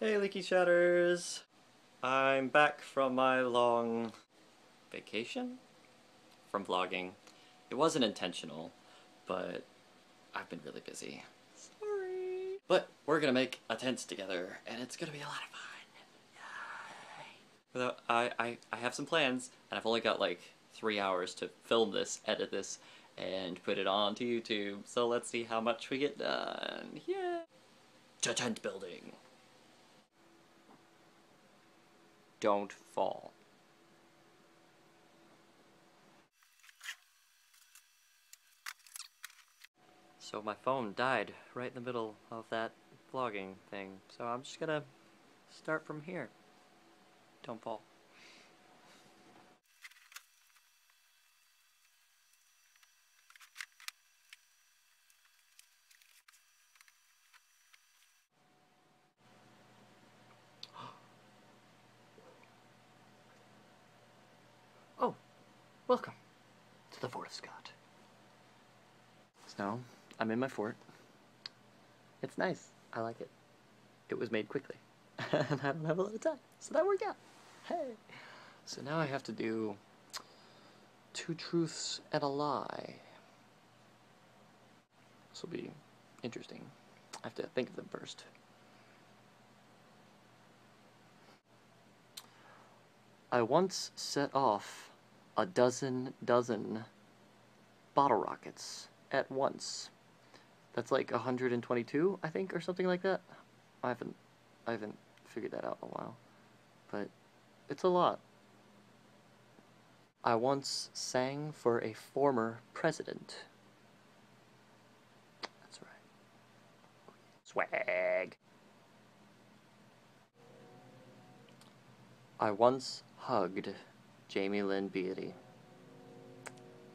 Hey Leaky Chatters! I'm back from my long vacation from vlogging. It wasn't intentional, but I've been really busy. Sorry. But we're gonna make a tent together, and it's gonna be a lot of fun. Yay! I, I, I have some plans, and I've only got like three hours to film this, edit this, and put it onto YouTube. So let's see how much we get done. Yeah! To tent building. Don't fall. So my phone died right in the middle of that vlogging thing. So I'm just gonna start from here. Don't fall. Welcome to the Fort of Scott. So, I'm in my fort. It's nice. I like it. It was made quickly. and I don't have a lot of time. So that worked out. Hey! So now I have to do two truths and a lie. This will be interesting. I have to think of them first. I once set off a dozen dozen bottle rockets at once. That's like 122, I think, or something like that. I haven't, I haven't figured that out in a while, but it's a lot. I once sang for a former president. That's right. Swag. I once hugged Jaime Lyn Beatty.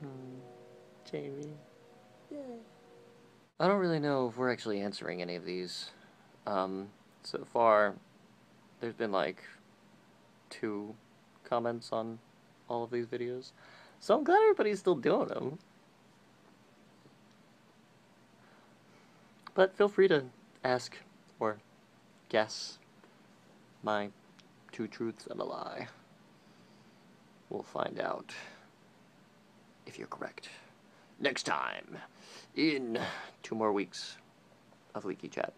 Hmm, Jaime. Yeah. I don't really know if we're actually answering any of these. Um, so far, there's been like two comments on all of these videos. So I'm glad everybody's still doing them. But feel free to ask or guess my two truths and a lie. We'll find out if you're correct. Next time, in two more weeks of Leaky Chat.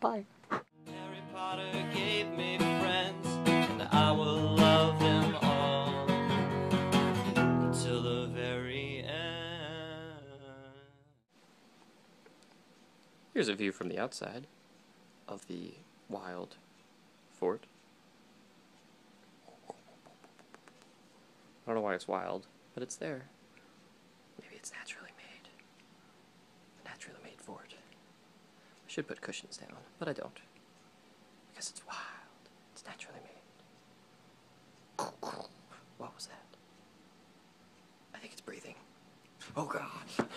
Bye. Harry Potter gave me friends, and I will love them all until the very end. Here's a view from the outside of the wild fort. I don't know why it's wild, but it's there. Maybe it's naturally made. Naturally made fort. I should put cushions down, but I don't. Because it's wild. It's naturally made. What was that? I think it's breathing. Oh god.